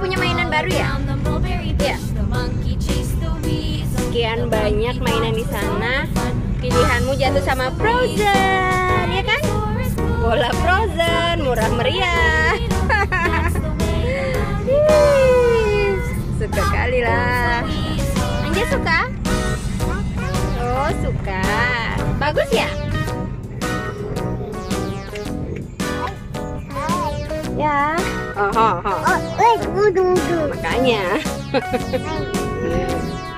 Punya mainan baru ya? Ya. Sekian banyak mainan di sana. Pilihanmu jatuh sama Frozen, ya kan? Bola Frozen, murah meriah. Suka kali lah. Anja suka? Oh, suka. Bagus ya? Ya. Oh, oh, oh. Oh. Makanya.